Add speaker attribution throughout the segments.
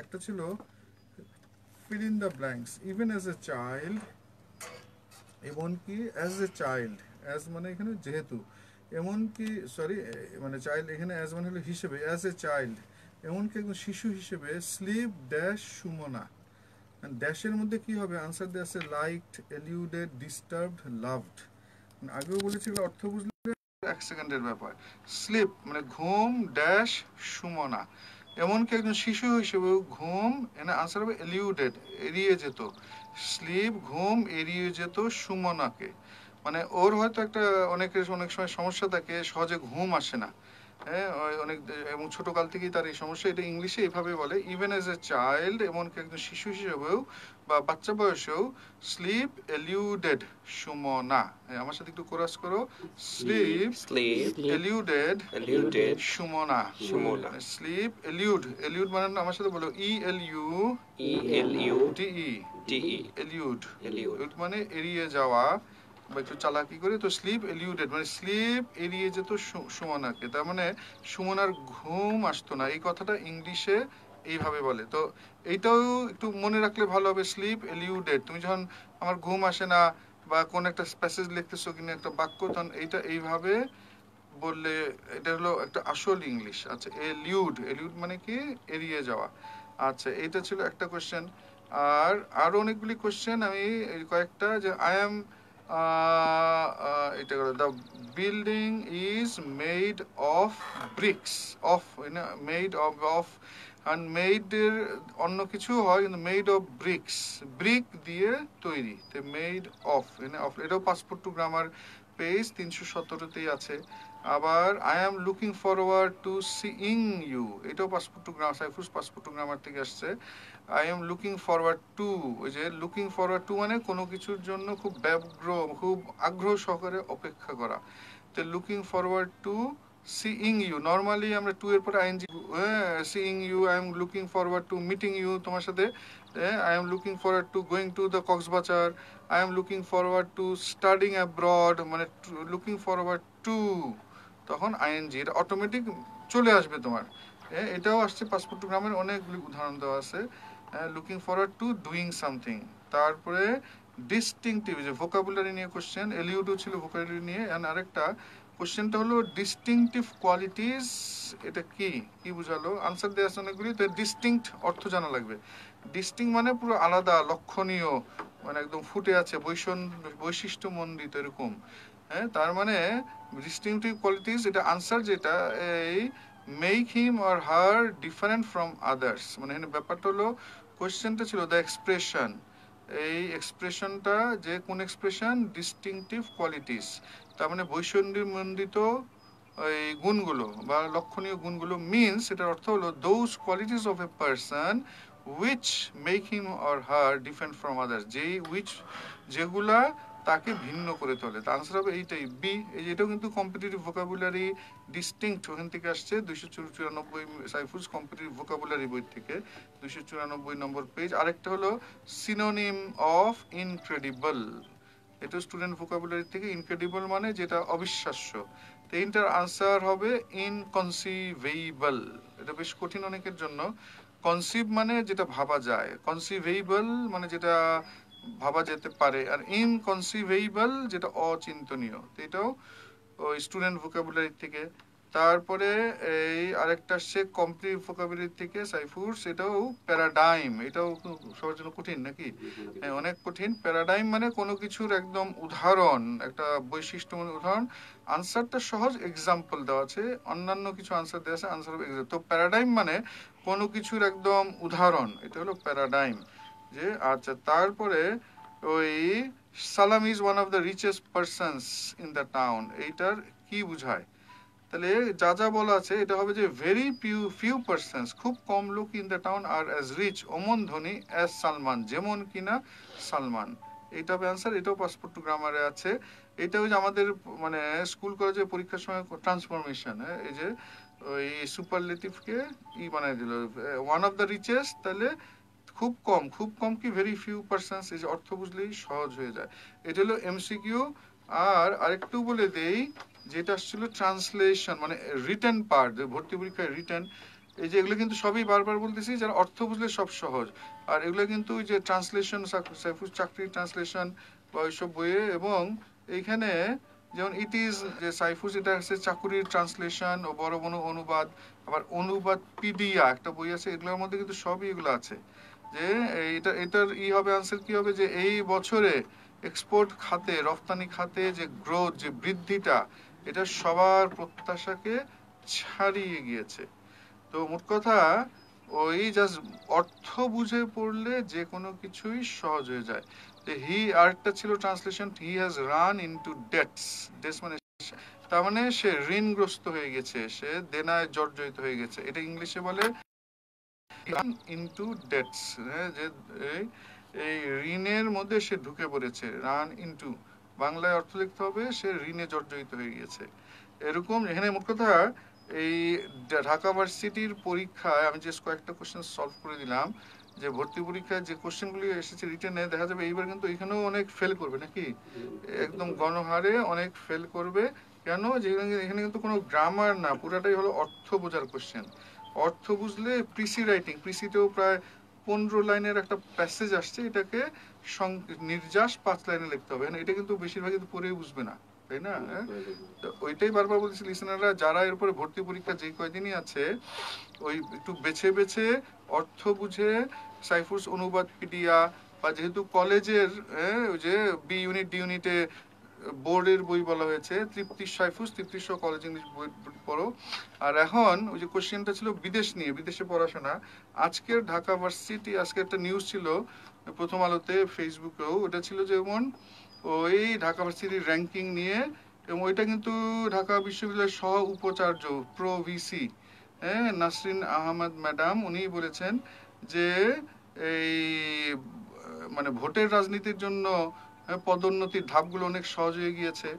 Speaker 1: একটা ছিল fill in the blanks, even as a child, এমনকি অ্যাজ এ চাইল্ড অ্যাজ মানে এখানে যেহেতু, এমনকি সরি মানে চাইল্ড এখানে অ্যাজ মানে হলো হিসেবে অ্যাজ এ চাইল্ড এমনকি একজন শিশু হিসেবে স্লিপ ড্যাশ সুমনা ড্যাশের মধ্যে কি হবে? আনসার দেওয়া আছে লাইকড এলিউডেড ডিস্টার্বড লাভড আগেও বলেছি অর্থ বুঝলে? এক সেকেন্ডের ব্যাপার। স্লিপ মানে ঘুম ড্যাশ সুমনা। এমনকি একজন শিশু হিসেবেও ঘুম এনে আনসার হবে এলিউডেড, এড়িয়ে যেত। স্লিপ, ঘুম এড়িয়ে যেত সুমনাকে। মানে ওর হয়তো একটা অনেকের, অনেক সময় সমস্যা থাকে, সহজে ঘুম আসে না। হ্যাঁ অনেক এবং ছোটকাল থেকেই তার এই সমস্যা। এটা ইংলিশে এইভাবে বলে ইভেন এজ এ চাইল্ড এমনকি একজন শিশু হিসেবেও বা বাচ্চা বয়সেও স্লিপ এলিউডেড সুমনা। আমার সাথে একটু কোরাস করো। Sleep
Speaker 2: sleep,
Speaker 1: eluded
Speaker 2: eluded,
Speaker 1: Sumana.
Speaker 2: Sumana.
Speaker 1: Sleep elude elude মানে আমার সাথে বলো E L U
Speaker 2: E L U
Speaker 1: D E
Speaker 2: D E,
Speaker 1: elude elude মানে এড়িয়ে যাওয়া বা একটু চালাকি করে, তো স্লিপ এলিউডেড মানে স্লিপ এড়িয়ে যেত সুমনাকে। তার মানে সুমনার ঘুম আসতো না। এই কথাটা ইংলিশে এইভাবে বলে। তো এইটাও একটু মনে রাখলে ভালো হবে স্লিপ এলিউডেড তুমি যখন আমার ঘুম আসে না বা কোন একটা প্যাসেজ লিখতেছো কিনা, একটা বাক্য, তখন এইটা এইভাবে বললে এটা হলো একটা আসল ইংলিশ। আচ্ছা এলিউড এলিউড মানে কি? এড়িয়ে যাওয়া। আচ্ছা এইটা ছিল একটা কোশ্চেন আর আরও অনেকগুলি কোয়েশ্চেন আমি কয়েকটা যে আই এম এটা the building is made of bricks of made of of আর মেডের অন্য কিছু হয়, কিন্তু মেড অফ ব্রিক্স ব্রিক দিয়ে তৈরি মেড অফ অফ এটাও পাসপোর্ট টু গ্রামার পেজ তিনশো সতেরোতেই আছে। আবার I am looking forward to seeing you এটাও passport to grammar Saifurs passport to grammar থেকে আসছে। I am looking forward to ওই যে লুকিং ফরওয়ার্ড টু মানে কোনো কিছুর জন্য খুব ব্যগ্র খুব আগ্রহ সহকারে অপেক্ষা করা। তো looking forward to seeing you normally আমরা টু এর পরে ING seeing you I am looking forward to meeting you তোমার সাথে। I am looking forward to going to the Cox's Bazar I am looking forward to studying abroad মানে looking forward to তখন ING এটা automatic চলে আসবে তোমার। এ, এটাও আসছে পাসপোর্ট গ্রামের অনেকগুলি উদাহরণ দেওয়া আছে। Looking forward to doing something তারপরে ডিস্টিংটিভ যে ভোকাবুলারি নিয়ে কোশ্চেন এলিউডও ছিল ভোকাবুলারি নিয়ে, and আরেকটা কোশ্চেনটা হলো ডিস্টিংটিভ কোয়ালিটিস এটা কি? কি বুঝালো? আনসার দেওয়া আছে অনেকগুলি, তো ডিস্টিংক্ট অর্থ জানা লাগবে। ডিস্টিং মানে পুরো আলাদা, লক্ষণীয় মানে একদম ফুটে আছে, বৈষণ বৈশিষ্ট্য মণ্ডিত এরকম। হ্যাঁ তার মানে ডিস্টিংটিভ কোয়ালিটিস এটা আনসার যেটা, এই make him or her different from others মানে এখানে ব্যাপারটা হলো কোয়েশ্চেনটা ছিল দ্য এক্সপ্রেশন এই এক্সপ্রেশনটা যে কোন এক্সপ্রেশন ডিস্টিংটিভ কোয়ালিটিস তার মানে বৈষম্যমণ্ডিত এই গুণগুলো বা লক্ষণীয় গুণগুলো মিনস এটার অর্থ হলো those qualities of a person which make him or her different from others যেই উইচ যেগুলা তাকে ভিন্ন করে তোলে। তা আনসার হবে এইটাই। বি এটাও কিন্তু কম্পিটিটিভ ভোকাবুলারি ডিস্টিংক্ট ওখান থেকে আসছে দুইশো চুরানব্বই সাইফুস কম্পিটিটিভ ভোকাবুলারি বই থেকে। দুইশো চুরানব্বই নম্বর পেজ আরেকটা হলো সিনোনিম অফ ইনক্রেডিবল এটা স্টুডেন্ট ভোকাবুলারি থেকে ইনক্রেডিবল মানে যেটা অবিশ্বাস্য। তো এইটার আনসার হবে ইনকনসিভেইবল এটা বেশ কঠিন অনেকের জন্য। কনসিভ মানে যেটা ভাবা যায়। কনসিভেইবল মানে যেটা ভাবা যেতে পারে। আর ইনকনসিভেইবল যেটা অচিন্তনীয় তো এটাও ওই স্টুডেন্ট ভোকাবুলারি থেকে। তারপরে এই আরেকটা আসছে কমপ্লিট ভোকাবুলারি থেকে সাইফুর সেটাও প্যারাডাইম এটাও সবার জন্য কঠিন নাকি? হ্যাঁ, অনেক কঠিন। প্যারাডাইম মানে কোনো কিছুর একদম উদাহরণ একটা বৈশিষ্ট্য উদাহরণ। আনসারটা সহজ এক্সাম্পল দেওয়া আছে অন্যান্য কিছু আনসার দেওয়া আছে আনসার তো প্যারাডাইম মানে কোনো কিছুর একদম উদাহরণ এটা হলো প্যারাডাইম যে আচ্ছা তারপরে ওই Salam is one of the richest persons in the town এইটার কি বুঝায়? তাহলে যা যা বলা আছে, এটা হবে যে ভেরি পিউ ফিউ পার্সনস খুব কম লোক ইন দ্য টাউন আর অ্যাজ রিচ ওমন ধনী অ্যাজ সালমান, যেমন কিনা সালমান। এইটা হবে অ্যান্সার এটাও পাসপোর্ট টু গ্রামারে আছে। এটা ওই যে আমাদের মানে স্কুল কলেজে পরীক্ষার সময় ট্রান্সফরমেশন এই যে, ওই সুপার সুপারলেটিভকে ই বানাই দিল। ওয়ান অফ দ্য রিচেস্ট তাহলে খুব কম খুব কম কি ভেরি ফিউ পার্সনস এই যে অর্থ বুঝলেই সহজ হয়ে যায়। এটা হলো এমসিকিউ আর আরেকটু বলে দেই, যেটা আসছিল ট্রান্সলেশন মানে রিটার্ন পার্ট ভর্তি পরীক্ষায় রিটার্ন এই যে এগুলো কিন্তু সবই বারবার বলতেছি, যারা অর্থ বুঝলে সব সহজ। আর এগুলো কিন্তু ওই যে ট্রান্সলেশন সাইফুল চাকরির ট্রান্সলেশন বা ওইসব বইয়ে এবং এইখানে যেমন ইট ইজ যে সাইফুস, এটা হচ্ছে চাকুরির ট্রান্সলেশন ও বড় বড় অনুবাদ, আবার অনুবাদ পিডিয়া একটা বই আছে, এগুলোর মধ্যে কিন্তু সবই এগুলো আছে। যে এটা এটার ই হবে আনসার কি হবে যে, এই বছরে এক্সপোর্ট খাতে, রফতানি খাতে যে গ্রোথ যে বৃদ্ধিটা, এটা সবার প্রত্যাশাকে ছাড়িয়ে গিয়েছে। তো মোট কথা, ওই জাস্ট অর্থ বুঝে পড়লে যে কোনো কিছুই সহজ হয়ে যায়। যে হি, আরেকটা ছিল translation he has run into debts debts মানে তার মানে সে ঋণগ্রস্ত হয়ে গেছে, সে দেনায় জর্জরিত হয়ে গেছে। এটা ইংলিশে বলে ইনটু ডেটস যে, এই ঋণের মধ্যে সে ঢুকে পড়েছে রান ইনটু বাংলায় অর্থ হবে, সে ঋণে জর্জরিত হয়ে গিয়েছে। এরকম এখানে মোট কথা, এই ঢাকা ভার্সিটির পরীক্ষায় আমি যে কয়েকটা কোশ্চেন সলভ করে দিলাম, যে ভর্তি পরীক্ষায় যে কোশ্চেনগুলি এসেছে রিটেনে দেখা যাবে এইবার কিন্তু এখানেও অনেক ফেল করবে নাকি? একদম গণহারে অনেক ফেল করবে। কেন? যে এখানে কিন্তু কোনো গ্রামার না, পুরাটাই হলো অর্থ বোঝার কোশ্চেন অর্থ বুঝলে প্রিসি রাইটিং প্রিসিতেও প্রায় পনেরো লাইনের একটা প্যাসেজ আসছে এটাকে নির্যাস পাঁচ লাইনে লিখতে হবে। এটা কিন্তু বেশিরভাগ কিন্তু পড়েই বুঝবে না তাই না? হ্যাঁ? ওইটাই বারবার বলছি লিসনাররা যারা এরপরে ভর্তি পরীক্ষা যে কয়দিনই আছে ওই একটু বেছে বেছে অর্থ বুঝে সাইফুস অনুবাদ পিডিয়া বা যেহেতু কলেজের হ্যাঁ, ওই যে বি ইউনিট ডি ইউনিটে বোর্ডের বই বলা হয়েছে, তৃপ্তি সাইফুস, তৃপ্তি কলেজ ইংলিশ বই পড়ো। আর এখন ওই যে কোশ্চেনটা ছিল বিদেশ নিয়ে, বিদেশে পড়াশোনা। আজকের ঢাকা ভার্সিটি আজকে একটা নিউজ ছিল, প্রথম আলোতে ফেসবুকেও ওটা ছিল যেমন ওই ঢাকা ভার্সিটির র্যাঙ্কিং নিয়ে, এবং ওইটা কিন্তু ঢাকা বিশ্ববিদ্যালয়ের সহ উপাচার্য প্রো ভিসি হ্যাঁ নাসরিন আহমদ ম্যাডাম উনি বলেছেন যে এই মানে ভোটের রাজনীতির জন্য পদোন্নতির ধাপগুলো অনেক সহজ হয়ে গিয়েছে।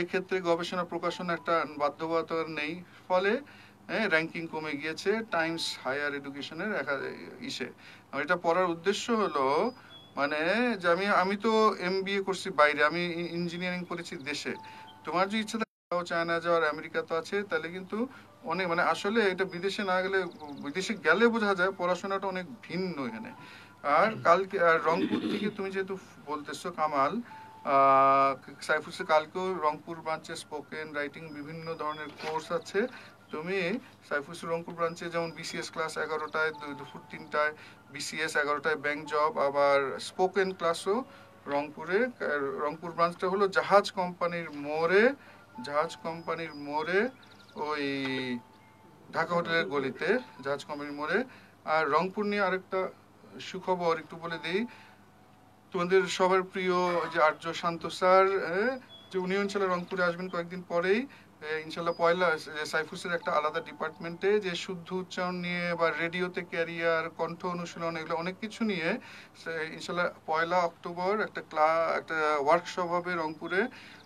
Speaker 1: এক্ষেত্রে গবেষণা, প্রকাশনা একটা বাধ্যবাধকতা নেই। ফলে র্যাঙ্কিং কমে গিয়েছে টাইমস হায়ার এডুকেশনের ইসে। এটা পড়ার উদ্দেশ্য হলো মানে যে আমি আমি তো এম করছি বাইরে, আমি ইঞ্জিনিয়ারিং করেছি দেশে। তোমার যে ইচ্ছা থাকে চায়না যাওয়ার আমেরিকা তো আছে, তাহলে কিন্তু অনেক মানে আসলে এটা বিদেশে না গেলে, বিদেশে গেলে বোঝা যায়, পড়াশোনাটা অনেক ভিন্ন এখানে। আর কালকে, আর রংপুর থেকে তুমি যেহেতু বলতেছো কামাল সাইফুসে কালকেও রংপুর ব্রাঞ্চে স্পোকেন রাইটিং বিভিন্ন ধরনের কোর্স আছে। তুমি সাইফুস রংপুর ব্রাঞ্চে যেমন বিসিএস ক্লাস এগারোটায় দুপুর তিনটায় বিসিএস এগারোটায় ব্যাংক জব আবার স্পোকেন ক্লাসও রংপুরে। রংপুর ব্রাঞ্চটা হলো জাহাজ কোম্পানির মোড়ে, জাহাজ কোম্পানির মোড়ে, ওই ঢাকা হোটেলের গলিতে, জাহাজ কোম্পানির মোড়ে। আর রংপুর নিয়ে আরেকটা সুখবর একটু বলে দিই। তোমাদের সবার প্রিয় যে আর্য শান্ত স্যার যে উনি অঞ্চলে রংপুরে আসবেন কয়েকদিন পরেই। ইনশাল্লাহ পয়লা সাইফুসের একটা আলাদা ডিপার্টমেন্টে যে শুদ্ধ উচ্চারণ নিয়ে বা রেডিওতে ক্যারিয়ার, কণ্ঠ অনুশীলন এগুলো অনেক কিছু নিয়ে ইনশাল্লাহ পয়লা অক্টোবর একটা ক্লা, একটা ওয়ার্কশপ হবে রংপুরে।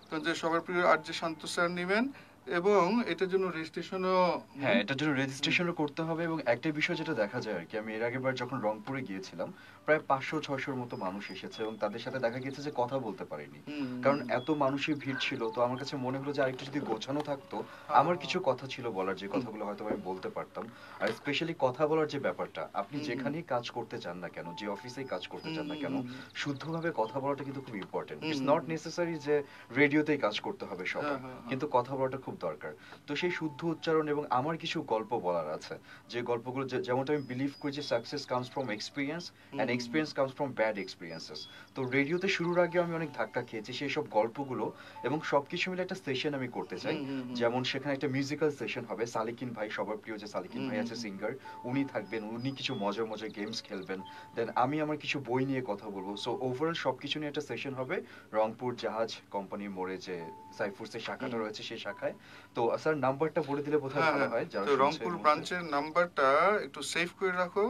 Speaker 1: তোমাদের সবার প্রিয় আর্য শান্ত স্যার নেবেন এবং এটার জন্য রেজিস্ট্রেশনও
Speaker 2: হ্যাঁ এটার জন্য রেজিস্ট্রেশনও করতে হবে এবং একটা বিষয় যেটা দেখা যায় আর কি আমি এর আগেরবার যখন রংপুরে গিয়েছিলাম প্রায় পাঁচশো ছয়শোর মতো মানুষ এসেছে এবং তাদের সাথে দেখা গেছে যে কথা বলতে পারিনি। কারণ এত মানুষের ভিড় ছিল তো আমার কাছে মনে হলো যে আরেকটু যদি গোছানো থাকতো আমার কিছু কথা ছিল বলার যে কথাগুলো হয়তো আমি বলতে পারতাম। আর স্পেশালি কথা বলার যে ব্যাপারটা আপনি যেখানেই কাজ করতে চান না কেন যে অফিসেই কাজ করতে চান না কেন শুদ্ধভাবে কথা বলাটা কিন্তু খুব ইম্পর্টেন্ট ইটস নট নেসেসারি যে রেডিওতেই কাজ করতে হবে সবাই হ্যাঁ, হ্যাঁ, হ্যাঁ। কিন্তু কথা বলাটা খুব দরকার। তো সেই শুদ্ধ উচ্চারণ এবং আমার কিছু গল্প বলার আছে। যে গল্পগুলো যেমনটা আমি বিলিভ করি যে success comes from experience and experience comes from bad experiences তো রেডিওতে শুরুর আগে আমি অনেক ধাক্কা খেয়েছি সেই সব গল্পগুলো এবং সবকিছু মিলে একটা সেশন আমি করতে চাই। যেমন সেখানে একটা মিউজিক্যাল সেশন হবে। সালিকিন ভাই সবার প্রিয় যে সালিকিন ভাই আছে সিঙ্গার উনি থাকবেন উনি কিছু মজার মজার গেমস খেলবেন। দেন আমি আমার কিছু বই নিয়ে কথা বলব। সো ওভারঅল সবকিছু নিয়ে একটা সেশন হবে রংপুর জাহাজ কোম্পানির মোড়ে যে সাইফুরসের শাখাটা রয়েছে সেই শাখায়। তো স্যার নাম্বারটা বলে দিলে বোধহয় হ্যাঁ, ভালো
Speaker 1: হয়। যারা রংপুর ব্রাঞ্চের নাম্বারটা একটু সেভ করে রাখো।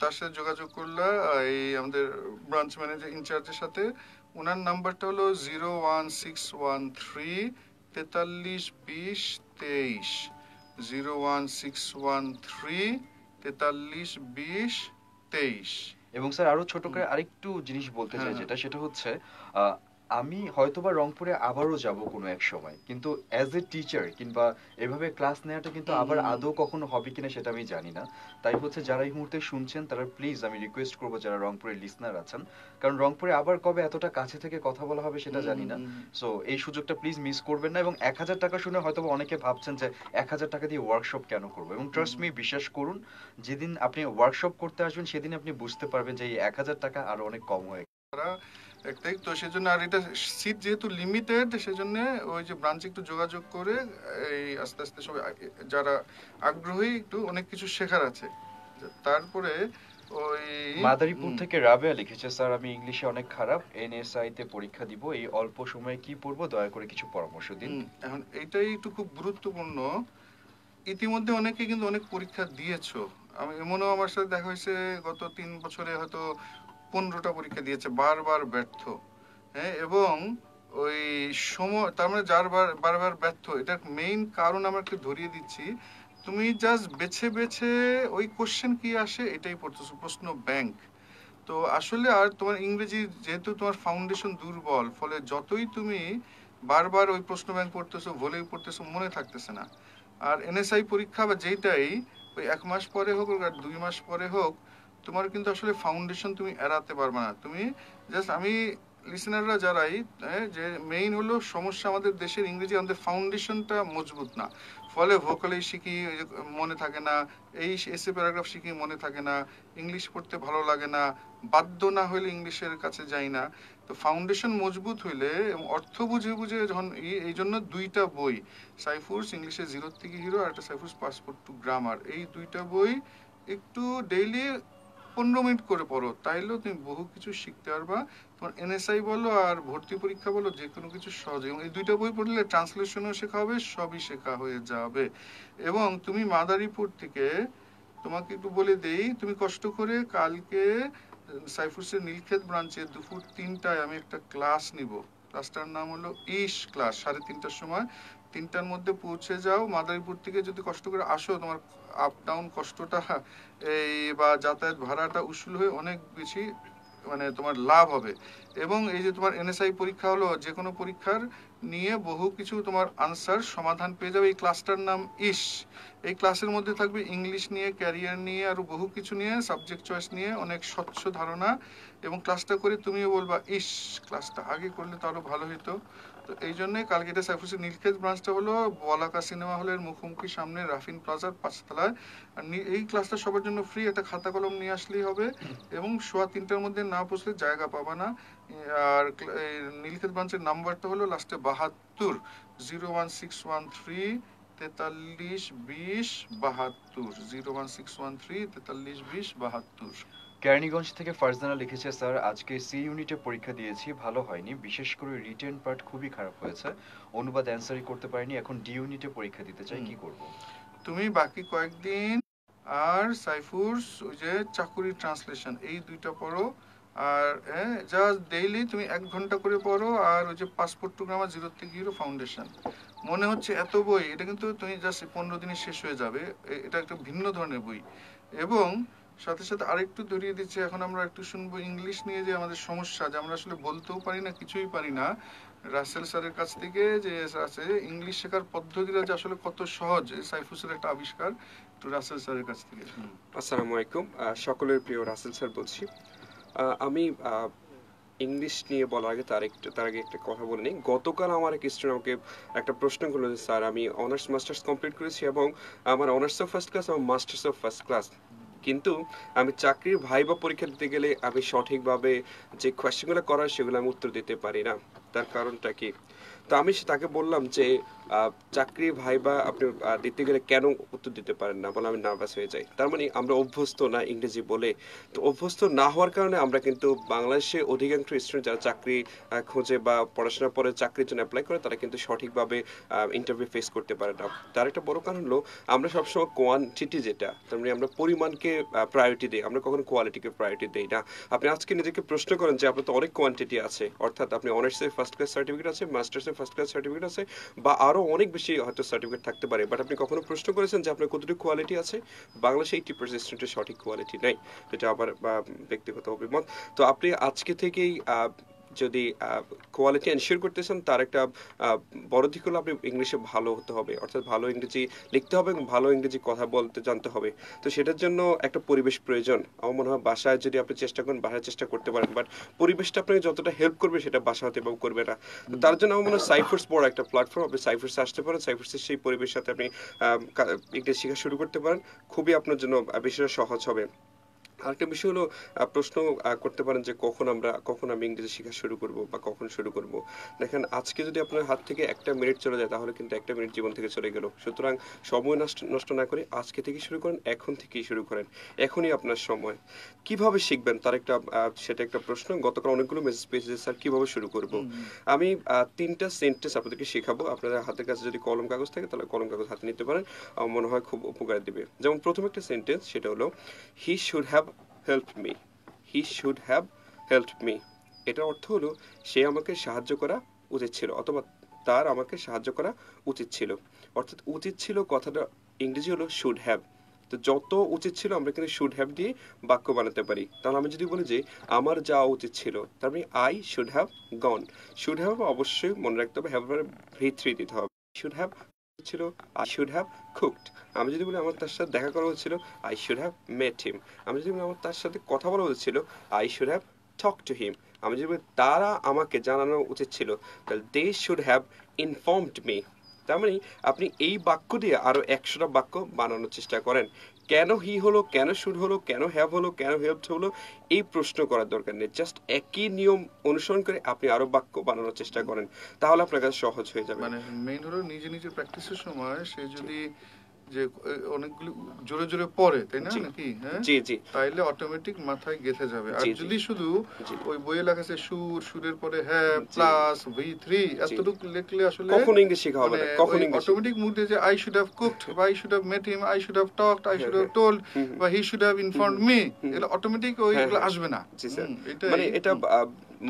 Speaker 1: তার সাথে যোগাযোগ করলে এই আমাদের ব্রাঞ্চ ম্যানেজার ইনচার্জের সাথে ওনার নাম্বারটা হলো zero one six one three তেতাল্লিশ বিশ তেইশ। Zero one six one three তেতাল্লিশ বিশ তেইশ।
Speaker 2: এবং স্যার আরও ছোট করে আরেকটু জিনিস বলতে চাই হ্যাঁ। যেটা সেটা হচ্ছে আমি হয়তোবা রংপুরে আবারও যাব কোনো এক সময় কিন্তু অ্যাজ এ টিচার কিংবা এভাবে ক্লাস নেওয়াটা কিন্তু আবার আদৌ কখনো হবে কিনা সেটা আমি জানি না। তাই হচ্ছে যারা এই মুহূর্তে শুনছেন তারা প্লিজ আমি রিকোয়েস্ট করব যারা রংপুরের লিসনার আছেন কারণ রংপুরে আবার কবে এতটা কাছে থেকে কথা বলা হবে সেটা জানি না। সো এই সুযোগটা প্লিজ মিস করবেন না এবং এক হাজার টাকা শুনে হয়তো অনেকে ভাবছেন যে এক হাজার টাকা দিয়ে ওয়ার্কশপ কেন করব? এবং ট্রাস্ট মি বিশ্বাস করুন যেদিন আপনি ওয়ার্কশপ করতে আসবেন সেদিন আপনি বুঝতে পারবেন যে এই এক হাজার টাকা আরও অনেক কম হয়ে
Speaker 1: একটাই তো সেজন্য আর এটা সিট যেহেতু লিমিটেড সেজন্য ওই যে ব্রাঞ্চে একটু যোগাযোগ করে এই আস্তে আস্তে সবাই যারা আগ্রহী একটু অনেক কিছু শেখার আছে। তারপরে ওই
Speaker 2: মাদারীপুর থেকে রাবেয়া লিখেছে স্যার আমি ইংলিশে অনেক খারাপ এনএসআই তে পরীক্ষা দিব এই অল্প সময়ে কি পড়ব দয়া করে কিছু পরামর্শ দিন।
Speaker 1: এখন এইটাই একটু খুব গুরুত্বপূর্ণ। ইতিমধ্যে অনেকে কিন্তু অনেক পরীক্ষা দিয়েছ। আমি এমনও আমার সাথে দেখা হয়েছে গত তিন বছরে হয়তো পনেরোটা পরীক্ষা দিয়েছে, বারবার ব্যর্থ। হ্যাঁ এবং ওই সময়, তার মানে যার বারবার ব্যর্থ। এটার মেইন কারণ আমরা একটু ধরিয়ে দিচ্ছি। তুমি জাস্ট বেছে বেছে ওই কোশ্চেন কি আসে এটাই পড়তেছো, প্রশ্ন ব্যাংক তো আসলে আর তোমার ইংরেজি যেহেতু তোমার ফাউন্ডেশন দুর্বল, ফলে যতই তুমি বারবার ওই প্রশ্ন ব্যাংক পড়তেছো ভলেই পড়তেছো, মনে থাকতেছে না। আর এনএসআই পরীক্ষা বা যেইটাই, ওই এক মাস পরে হোক আর দুই মাস পরে হোক তোমার কিন্তু আসলে ফাউন্ডেশন তুমি এড়াতে পারবে না। তুমি জাস্ট আমি লিসনাররা যারাই যে মেইন হলো সমস্যা আমাদের দেশের ইংরেজি, আমাদের ফাউন্ডেশনটা মজবুত না। ফলে ভোকালি শিখি মনে থাকে না, এই এসে প্যারাগ্রাফ শিখি মনে থাকে না ইংলিশ পড়তে ভালো লাগে না, বাধ্য না হইলে ইংলিশের কাছে যাই না। তো ফাউন্ডেশন মজবুত হইলে অর্থ বুঝে বুঝে যখন এই জন্য দুইটা বই সাইফুর্স ইংলিশে জিরো থেকে হিরো আর একটা সাইফুর্স পাসপোর্ট টু গ্রামার এই দুইটা বই একটু ডেইলি পনেরো মিনিট করে পড়ো, তাইলেও তুমি বহু কিছু শিখতে পারবা। তোমার এনএসআই বলো আর ভর্তি পরীক্ষা বলো যে কোনো কিছু সহজ। এবং এই দুইটা বই পড়লে ট্রান্সলেশনও শেখা হবে, সবই শেখা হয়ে যাবে। এবং তুমি মাদারীপুর থেকে, তোমাকে একটু বলে দেই, তুমি কষ্ট করে কালকে সাইফুসের নীলক্ষেত ব্রাঞ্চে দুপুর তিনটায় আমি একটা ক্লাস নিব। ক্লাসটার নাম হলো ইস ক্লাস, সাড়ে তিনটার সময়। তিনটার মধ্যে পৌঁছে যাও। মাদারীপুর থেকে যদি কষ্ট করে আসো, তোমার আপ ডাউন কষ্টটা, এই বা যাতায়াত ভাড়াটা উসুল হয়ে অনেক বেশি মানে তোমার লাভ হবে। এবং এই যে তোমার এনএসআই পরীক্ষা হলো, যে কোনো পরীক্ষার নিয়ে বহু কিছু তোমার আনসার সমাধান পেয়ে যাবে। এই ক্লাসটার নাম ইস। এই ক্লাসের মধ্যে থাকবে ইংলিশ নিয়ে ক্যারিয়ার নিয়ে, আরও বহু কিছু নিয়ে সাবজেক্ট চয়েস নিয়ে অনেক স্বচ্ছ ধারণা। এবং ক্লাসটা করে তুমিও বলবা, ইস ক্লাসটা আগে করলে তো আরও ভালো হতো তো এই জন্যই কালকে এটা সাইফুসের নীলক্ষেত ব্রাঞ্চটা হলো, বলাকা সিনেমা হলের মুখোমুখি সামনে রাফিন প্লাজার পাঁচতলায়। এই ক্লাসটা সবার জন্য ফ্রি একটা খাতা কলম নিয়ে আসলেই হবে। এবং সোয়া তিনটার মধ্যে না পৌঁছলে জায়গা পাবা না। আর নীলক্ষেত ব্রাঞ্চের নাম্বারটা হলো লাস্টে বাহাত্তর zero one six one three তেতাল্লিশ বিশ বাহাত্তর zero one six one three তেতাল্লিশ বিশ বাহাত্তর।
Speaker 2: কেরানীগঞ্জ থেকে ফারজানা লিখেছে স্যার আজকে সি ইউনিটে পরীক্ষা দিয়েছি ভালো হয়নি। বিশেষ করে রিটেন পার্ট খুবই খারাপ হয়েছে। অনুবাদ অ্যান্সারই করতে পারিনি এখন ডি ইউনিটে পরীক্ষা দিতে চাই কি করব?
Speaker 1: তুমি বাকি কয়েকদিন আর সাইফুরস ওই যে চাকুরি ট্রান্সলেশন এই দুইটা পড়ো। আর হ্যাঁ জাস্ট ডেইলি তুমি এক ঘণ্টা করে পড়ো আর ওই যে পাসপোর্ট টু গ্রামার জিরো থেকে হিরো ফাউন্ডেশন। মনে হচ্ছে এত বই এটা কিন্তু তুমি জাস্ট পনেরো দিনে শেষ হয়ে যাবে। এটা একটা ভিন্ন ধরনের বই। এবং সাথে সাথে আরেকটু ধরিয়ে দিচ্ছে। এখন আমরা একটু শুনব ইংলিশ নিয়ে যে আমাদের সমস্যা, যে আমরা আসলে বলতেও পারি না, কিছুই পারি না। রাসেল স্যারের কাছ থেকে যে আছে ইংলিশ শেখার পদ্ধতিটা যে আসলে কত সহজ সাইফুসের একটা আবিষ্কার, একটু রাসেল স্যারের কাছ থেকে।
Speaker 3: আসসালামু আলাইকুম। সকলের প্রিয় রাসেল স্যার বলছি। আমি ইংলিশ নিয়ে বলার আগে তার একটা, তার আগে একটা কথা বলে নিই। গতকাল আমার এক স্টুডেন্ট আমাকে একটা প্রশ্ন করল যে, স্যার, আমি অনার্স মাস্টার্স কমপ্লিট করেছি এবং আমার অনার্স অফ ফার্স্ট ক্লাস এবং মাস্টার্স অফ ফার্স্ট ক্লাস কিন্তু আমি চাকরির ভাইবা পরীক্ষা দিতে গেলে আমি সঠিকভাবে যে কোয়েশ্চেনগুলো করার সেগুলো আমি উত্তর দিতে পারি না। তার কারণটা কি? তো আমি তাকে বললাম যে চাকরি ভাইবা আপনি দিতে গেলে কেন উত্তর দিতে পারেন না? বলে আমি নার্ভাস হয়ে যাই। তার মানে আমরা অভ্যস্ত না ইংরেজি বলে। তো অভ্যস্ত না হওয়ার কারণে আমরা কিন্তু বাংলাদেশে অধিকাংশ স্টুডেন্ট যারা চাকরি খোঁজে বা পড়াশোনার পরে চাকরির জন্য অ্যাপ্লাই করে, তারা কিন্তু সঠিকভাবে ইন্টারভিউ ফেস করতে পারে না। তার একটা বড় কারণ হলো, আমরা সবসময় কোয়ান্টিটি যেটা, তার মানে আমরা পরিমাণকে প্রায়োরিটি দিই। আমরা কখনো কোয়ালিটিকে প্রায়োরিটি দিই না। আপনি আজকে নিজেকে প্রশ্ন করেন যে আপনার তো অনেক কোয়ান্টিটি আছে। অর্থাৎ আপনি অনার্সের ফার্স্ট ক্লাস সার্টিফিকেট আছে মাস্টার্সের ফার্স্ট ক্লাস সার্টিফিকেট আছে, বা আরও অনেক বেশি হয়তো সার্টিফিকেট থাকতে পারে বাট আপনি কখনো প্রশ্ন করেছেন যে আপনার কতটুকু কোয়ালিটি আছে? বাংলাদেশে এইটি পার্সেন্টের সঠিক কোয়ালিটি নেই, যেটা আমার ব্যক্তিগত অভিমত। তো আপনি আজকে থেকেই যদি কোয়ালিটি এনশিওর করতে চান তার একটা বড় দিক হলো আপনি ইংলিশে ভালো হতে হবে। অর্থাৎ ভালো ইংরেজি লিখতে হবে এবং ভালো ইংরেজি কথা বলতে জানতে হবে। তো সেটার জন্য একটা পরিবেশ প্রয়োজন। আমার মনে হয় বাসায় যদি আপনি চেষ্টা করেন, বাসায় চেষ্টা করতে পারেন। বাট পরিবেশটা আপনাকে যতটা হেল্প করবে, সেটা বাসা হতে এবং করবে না। তো তার জন্য আমার মনে হয় সাইফার্স বড় একটা প্ল্যাটফর্ম আপনি সাইফার্সে আসতে পারেন। সাইফার্সের সেই পরিবেশের সাথে আপনি ইংরেজি শেখা শুরু করতে পারেন। খুবই আপনার জন্য বিষয়টা সহজ হবে। আরেকটা বিষয় হলো প্রশ্ন করতে পারেন যে কখন আমরা কখন আমি ইংরেজি শেখা শুরু করব বা কখন শুরু করব। দেখেন আজকে যদি আপনার হাত থেকে একটা মিনিট চলে যায় তাহলে কিন্তু একটা মিনিট জীবন থেকে চলে গেল। সুতরাং সময় নষ্ট নষ্ট না করে আজকে থেকে শুরু করেন এখন থেকেই শুরু করেন। এখনই আপনার সময়। কীভাবে শিখবেন? তার একটা সেটা একটা প্রশ্ন। গতকাল অনেকগুলো মেসেজ পেয়েছে যে, স্যার কীভাবে শুরু করব? আমি তিনটা সেন্টেন্স আপনাদেরকে শেখাবো। আপনাদের হাতের কাছে যদি কলম কাগজ থাকে তাহলে কলম কাগজ হাতে নিতে পারেন। আমার মনে হয় খুব উপকার দিবে। যেমন প্রথম একটা সেন্টেন্স সেটা হলো he should have help me he should have help me এটার অর্থ হলো, সে আমাকে সাহায্য করা উচিত ছিল, অথবা তার আমাকে সাহায্য করা উচিত ছিল। অর্থাৎ উচিত ছিল কথাটা ইংরেজি হলো শুড হ্যাভ তো যত উচিত ছিল আমরা কিন্তু শুড হ্যাভ দিয়ে বাক্য বানাতে পারি। তাহলে আমি যদি বলি যে, আমার যাওয়া উচিত ছিল, তার মানে I should have gone should have অবশ্যই মনে রাখতে হবে হ্যাভ ভি থ্রি দিতে হবে। শুড হ্যাভ ছিল আই শুড হ্যাভ কুকড আমি যদি বলি আমার তার সাথে দেখা করা হচ্ছিল I should have met him আমি যদি বলি আমার তার সাথে কথা বলা হচ্ছিল I should have talk to him আমি যদি তারা আমাকে জানানো উচিত ছিল, তাহলে they should have informed me তার মানে আপনি এই বাক্য দিয়ে আরও একশোটা বাক্য বানানোর চেষ্টা করেন। কেন হি হলো, কেন শুড হলো, কেন হ্যাভ হলো, কেন হেল্প হলো, এই প্রশ্ন করার দরকার নেই। জাস্ট একই নিয়ম অনুসরণ করে আপনি আরও বাক্য বানানোর চেষ্টা করেন, তাহলে আপনার কাছে সহজ হয়ে যাবে।
Speaker 1: মানে মেইন হলো নিজে নিজে প্র্যাকটিসের সময় সে যদি যে অনেকগুলো জোরে জোরে পড়ে তাই না নাকি? হ্যাঁ?
Speaker 3: জি জি।
Speaker 1: তাইলে অটোমেটিক মাথায় গেঁথে যাবে। আর। যদি শুধু ওই বইয়ে লেখা আছে সুর সুরের পরে হ্যাঁ। প্লাস ভি থ্রি এতটুকু লিখলে আসলে
Speaker 3: কখন ইংলিশ শেখা হবে কখন
Speaker 1: অটোমেটিক মুড যে আই শুড হ্যাভ কুকড বা I should have met him I should have talked I should have told. বা he should have informed me এগুলো অটোমেটিক ওইগুলো
Speaker 3: হ্যাঁ, হ্যাঁ।
Speaker 1: আসবে না।
Speaker 3: জি স্যার। মানে এটা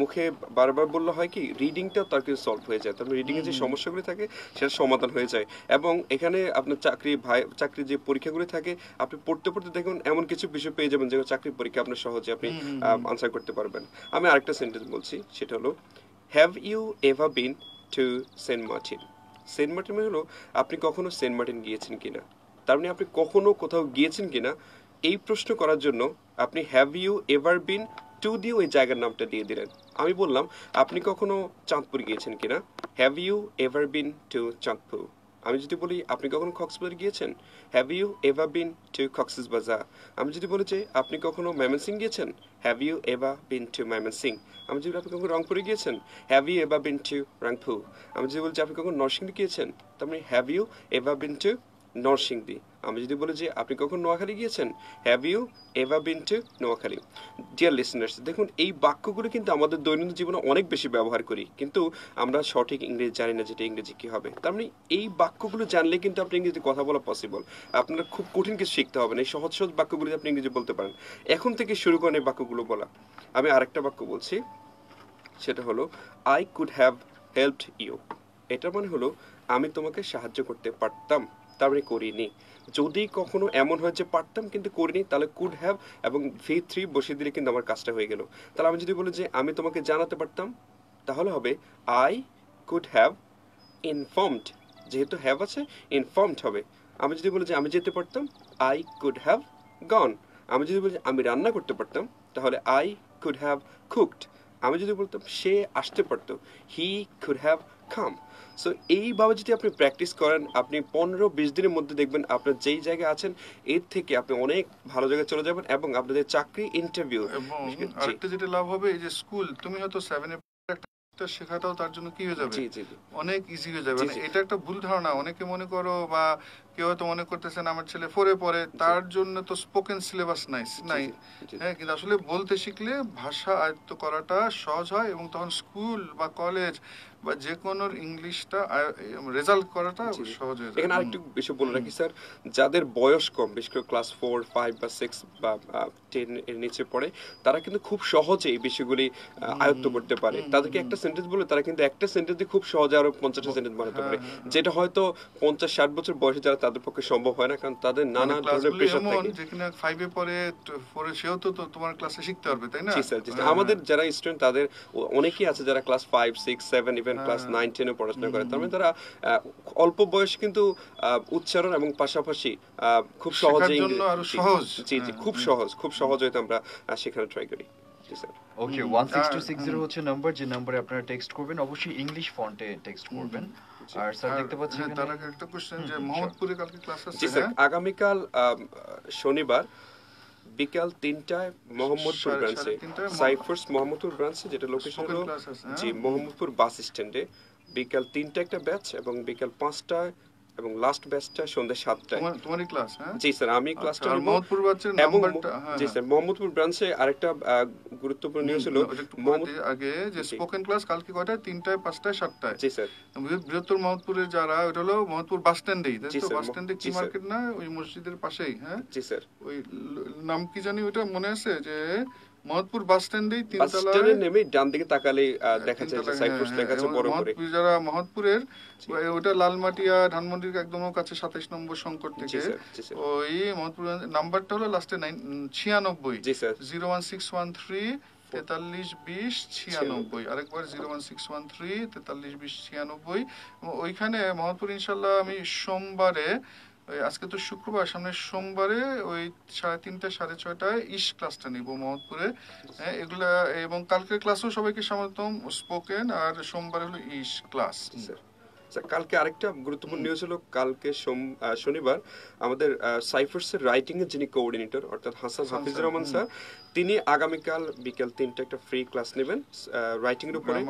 Speaker 3: মুখে বারবার বললে হয় কি রিডিংটা তার কিন্তু সলভ হয়ে যায়। তার রিডিং এর যে। সমস্যাগুলি থাকে সেটা সমাধান হয়ে যায়। এবং এখানে আপনার চাকরি ভাই চাকরির যে পরীক্ষাগুলি থাকে আপনি পড়তে পড়তে দেখুন এমন কিছু বিষয় পেয়ে যাবেন যেগুলো চাকরির পরীক্ষা আপনার সহজে আপনি। আনসার করতে পারবেন। আমি আরেকটা সেন্টেন্স বলছি সেটা হলো have you ever been to Saint Martin Saint Martin মানে হলো আপনি কখনো সেন্ট মার্টিন গিয়েছেন কিনা? তার মানে আপনি কখনো কোথাও গিয়েছেন কিনা? এই প্রশ্ন করার জন্য আপনি have you ever been to দিয়ে ওই জায়গার নামটা দিয়ে দিলেন। আমি বললাম, আপনি কখনো চাঁদপুর গিয়েছেন কিনা? Have you ever been to Chandpur? আমি যদি বলি, আপনি কখনো কক্সবাজার গিয়েছেন? Have you ever been to Cox's Bazar? আমি যদি বলি যে, আপনি কখনো ময়মনসিং গিয়েছেন? Have you ever been to Mymensingh আমি যদি আপনি কখনো রংপুরে গিয়েছেন? Have you ever been to Rangpur? আমি যদি বলি যে, আপনি কখনো নরসিংদী গিয়েছেন? তার মানে have you ever been to Narsingdi. আমি যদি বলি যে, আপনি কখন নোয়াখালী গিয়েছেন? Have you ever been to Noakhali? Dear listeners দেখুন, এই বাক্যগুলো কিন্তু আমাদের দৈনন্দিন জীবনে অনেক বেশি ব্যবহার করি। কিন্তু আমরা সঠিক ইংরেজি জানি না যেটা ইংরেজি কী হবে। তার মানে এই বাক্যগুলো জানলে কিন্তু আপনি ইংরেজি কথা বলা পসিবল আপনার খুব কঠিন কিছু শিখতে হবে না। এই সহজ সহজ বাক্যগুলো আপনি ইংরেজি বলতে পারেন। এখন থেকে শুরু করেন এই বাক্যগুলো বলা। আমি আরেকটা বাক্য বলছি। সেটা হলো I could have helped you এটা মানে হলো, আমি তোমাকে সাহায্য করতে পারতাম। তার মানে করিনি। যদি কখনো এমন হয় যে পারতাম কিন্তু করিনি, তাহলে কুড হ্যাভ এবং ভি থ্রি বসিয়ে দিলে কিন্তু আমার কাজটা হয়ে গেল। তাহলে আমি যদি বলি যে আমি তোমাকে জানাতে পারতাম, তাহলে হবে আই কুড হ্যাভ ইনফর্মড যেহেতু হ্যাভ আছে ইনফর্মড হবে। আমি যদি বলি যে আমি যেতে পারতাম আই কুড হ্যাভ গন আমি যদি বলি আমি রান্না করতে পারতাম, তাহলে আই কুড হ্যাভ কুকড আমি যদি বলতাম সে আসতে পারতো he could have come so এইভাবে যদি আপনি প্র্যাকটিস করেন আপনি পনেরো বিশ দিনের মধ্যে দেখবেন আপনার যেই জায়গায় আছেন এর থেকে আপনি অনেক ভালো জায়গায় চলে যাবেন এবং আপনাদের চাকরি ইন্টারভিউ
Speaker 1: এবং আরেকটা যেটা লাভ হবে এই যে স্কুল তুমি হয়তো সেভেনে একটা শেখাটাও তার জন্য কি হয়ে যাবে? অনেক ইজি হয়ে যাবে। মানে। এটা একটা ভুল ধারণা। অনেকে মনে করো বা কেউ হয়তো মনে করতেছেন আমার ছেলে ফোরে পড়ে তার জন্য তো স্পোকেন সিলেবাস নাই। নাই হ্যাঁ কিন্তু আসলে বলতে শিখলে ভাষা আয়ত্ত করাটা সহজ হয় এবং তখন স্কুল বা কলেজ বা যে কোনো ইংলিশটা রেজাল্ট করাটা। সহজ হয়ে যায়।
Speaker 3: এখানে আরেকটু বিষয় বলে রাখি স্যার যাদের বয়স কম বিশেষ করে ক্লাস ফোর ফাইভ বা সিক্স বা টেন এর নিচে পড়ে তারা কিন্তু খুব সহজে এই বিষয়গুলি আয়ত্ত করতে পারে। তাদেরকে একটা সেন্টেন্স বলে তারা কিন্তু একটা সেন্টেন্স দিয়ে খুব সহজে আরও পঞ্চাশটা সেন্টেন্স বানাতে
Speaker 1: হ্যাঁ,
Speaker 3: পারে।
Speaker 1: হ্যাঁ, হ্যাঁ।
Speaker 3: যেটা হয়তো পঞ্চাশ ষাট বছর বয়সে যারা তাদের পক্ষে সম্ভব হয় না কারণ তাদের নানা
Speaker 1: মানে
Speaker 3: ধরনের প্রেশার থাকে।
Speaker 1: যেখানে ফাইভে পরে ফোরে সেও তো তোমার ক্লাসে শিখতে পারবে তাই না?
Speaker 3: জি স্যার।
Speaker 1: হ্যাঁ,
Speaker 3: আমাদের যারা স্টুডেন্ট তাদের অনেকেই আছে যারা class five six seven even class
Speaker 1: হ্যাঁ।
Speaker 3: নাইন টেনে পড়াশোনা করে। তার মানে তারা অল্প বয়সে কিন্তু উচ্চারণ এবং পাশাপাশি খুব সহজে
Speaker 1: সহজ।
Speaker 3: জি জি
Speaker 1: হ্যাঁ,
Speaker 3: খুব সহজ খুব সহজ হয়তো আমরা শেখানো ট্রাই করি।
Speaker 2: Okay one six two six zero হচ্ছে নাম্বার যে নাম্বারে আপনারা টেক্সট করবেন অবশ্যই ইংলিশ ফন্টে টেক্সট করবেন। আর স্যার দেখতে পাচ্ছি
Speaker 1: হ্যাঁ, তার আগে একটা কোশ্চেন যে মোহাম্মদপুরে কালকে ক্লাস আছে
Speaker 3: জি স্যার আগামীকাল শনিবার বিকাল তিনটায় মোহাম্মদপুর ব্রাঞ্চে সাইফার্স মোহাম্মদপুর ব্রাঞ্চে যেটা লোকেশন হলো
Speaker 1: হ্যাঁ?
Speaker 3: জি মোহাম্মদপুর বাস স্ট্যান্ডে বিকাল তিনটা একটা ব্যাচ এবং বিকাল পাঁচটায় এবং লাস্ট ব্যাচটা সন্ধ্যা সাতটায়।
Speaker 1: তোমারই ক্লাস হ্যাঁ?
Speaker 3: জি স্যার আমি ক্লাসটা
Speaker 1: আচ্ছা, মোহাম্মদপুর নাম্বারটা হ্যাঁ
Speaker 3: জি স্যার মোহাম্মদপুর ব্রাঞ্চে আরেকটা গুরুত্বপূর্ণ নিউজ হলো
Speaker 1: আগে যে স্পোকেন ক্লাস কালকে কয়টায়? তিনটায় পাঁচটায় সাতটায়?
Speaker 3: জি স্যার
Speaker 1: বৃহত্তর মোহাম্মদপুরের যারা ওটা হলো মোহাম্মদপুর বাস স্ট্যান্ডেই তাই তো? বাস স্ট্যান্ডে কি মার্কেট না? ওই মসজিদের পাশেই হ্যাঁ?
Speaker 3: জি স্যার
Speaker 1: ওই নাম কি জানি ওটা মনে আছে যে মোহাম্মদপুর বাস স্ট্যান্ডেই
Speaker 3: বাস
Speaker 1: তিনতলায়
Speaker 3: নেমে ডান দিকে তাকালে দেখা যায় সাইফোর্স
Speaker 1: হ্যাঁ, এবং
Speaker 3: বড় করে।
Speaker 1: যারা মহৎপুরের ওটা লালমাটিয়া ধানমন্ডির একদম কাছে সাতাইশ নম্বর সংকট থেকে ওই মহৎপুর নাম্বারটা হলো লাস্টে নাইন ছিয়ানব্বই।
Speaker 3: জি sir.
Speaker 1: Zero one six one three তেতাল্লিশ বিশ ছিয়ানব্বই। আরেকবার zero one six one three তেতাল্লিশ বিশ ছিয়ানব্বই। ওইখানে মহৎপুর ইনশাল্লাহ আমি সোমবারে ওই আজকে তো শুক্রবার সামনে সোমবারে ওই সাড়ে তিনটা সাড়ে ছয়টায় ইস ক্লাসটা নিব মহৎপুরে হ্যাঁ এগুলা এবং কালকের ক্লাসও সবাইকে স্বাগতম স্পোকেন আর সোমবারে হলো ইস ক্লাস
Speaker 3: কালকে আরেকটা গুরুত্বপূর্ণ নিউজ হলো কালকে শনিবার আমাদের সাইফার্সের রাইটিং এর যিনি কোঅর্ডিনেটর অর্থাৎ হাসান
Speaker 1: হাফিজ
Speaker 3: হাফিজুর রহমান
Speaker 1: হুম।
Speaker 3: স্যার তিনি আগামীকাল বিকেল তিনটা একটা ফ্রি ক্লাস নেবেন রাইটিং এর উপরে।